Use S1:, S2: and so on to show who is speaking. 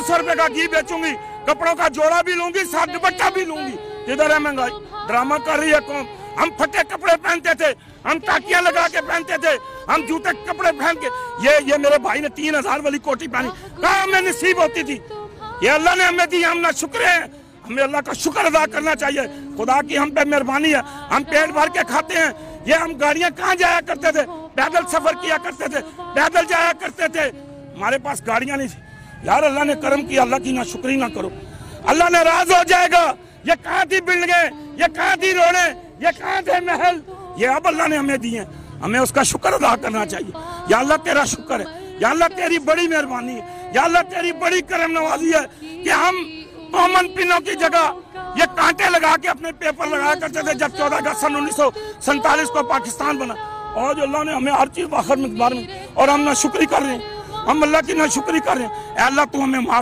S1: पाँच सौ रुपए का घी बेचूँगी। कपड़ों का जोड़ा भी लूँगी, साथ दुपट्टा भी लूँगी। किधर है महँगाई। ड्रामा कर रही है कौन? हम फटे कपड़े पहनते थे, हम ताकियाँ लगा के पहनते थे, हम जूते कपड़े पहन के। ये ये मेरे भाई ने तीन हज़ार वाली कोटी पहनी। कहा हमें नसीब होती थी? ये अल्लाह ने हमें दी, हम ना शुक्र है। हमें अल्लाह का शुक्र अदा करना चाहिए। खुदा की हम पे मेहरबानी है। हम पेट भर के खाते हैं। ये हम गाड़ियाँ कहाँ जाया करते थे? पैदल सफ़र किया करते थे। पैदल जाया करते थे। हमारे पास गाड़ियाँ नहीं थी। यार, अल्लाह ने करम किया, अल्लाह की ना शुक्री ना करो। अल्लाह नाराज़ हो जाएगा। ये कहाँ थी बिल्डिंगे, ये कहाँ थी रोडे, ये कहाँ थे महल, ये अब अल्लाह ने हमें दिए हमें उसका शुक्र अदा करना चाहिए। या अल्लाह तेरा शुक्र है, या अल्लाह तेरी बड़ी मेहरबानी है, या अल्लाह तेरी बड़ी करम नवाजी है कि हम कॉमन पिनों की जगह ये कांटे लगा के अपने पेपर लगाया करते थे जब चौदह अगस्त सन उन्नीस को पाकिस्तान बना। और अल्लाह ने हमें हर चीज़ बाखर में, और हम ना शुक्री कर रहे हैं। हम अल्लाह की ना शुक्री कर रहे हैं। अल्लाह तू हमें माफ़